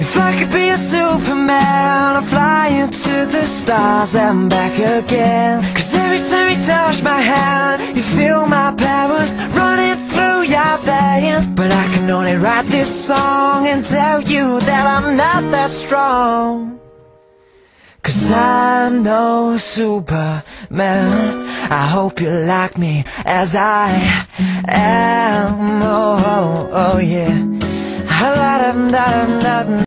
If I could be a Superman I'd fly into the stars and back again. Cause every time you touch my hand You feel my powers running through your veins. But I can only write this song and tell you that I'm not that strong. Cause I'm no Superman. I hope you like me as I am. Oh, oh, oh yeah da da da